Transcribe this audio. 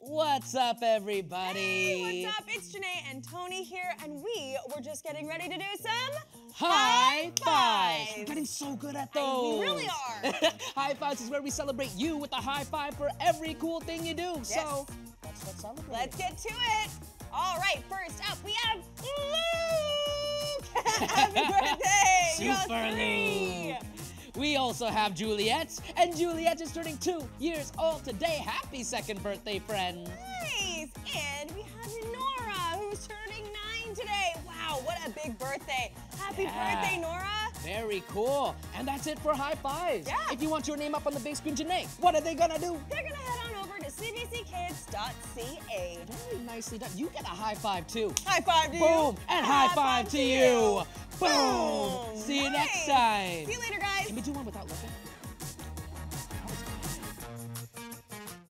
What's up, everybody? Hey, what's up? It's Janae and Tony here, and we were just getting ready to do some High fives! fives. We're getting so good at I- those. we really are. high fives is where we celebrate you with a high five for every cool thing you do. So let's let's celebrate. Let's get to it. All right, first up, we have Luke. Happy birthday! You're Super. Luke. We also have Juliet, and Juliet is turning two years old today. Happy second birthday, friend. Nice. And we have Nora, who's turning nine today. Wow, what a big birthday. Happy Yeah. birthday, Nora. Very cool. And that's it for high fives. Yeah. If you want your name up on the big screen, Janae, what are they gonna do? They're going to head on over to cbckids.ca. Very nicely done. You get a high five too. High five to you. Boom! And high five to you. Boom! Boom. You time. See you later, guys. Can we do one without looking?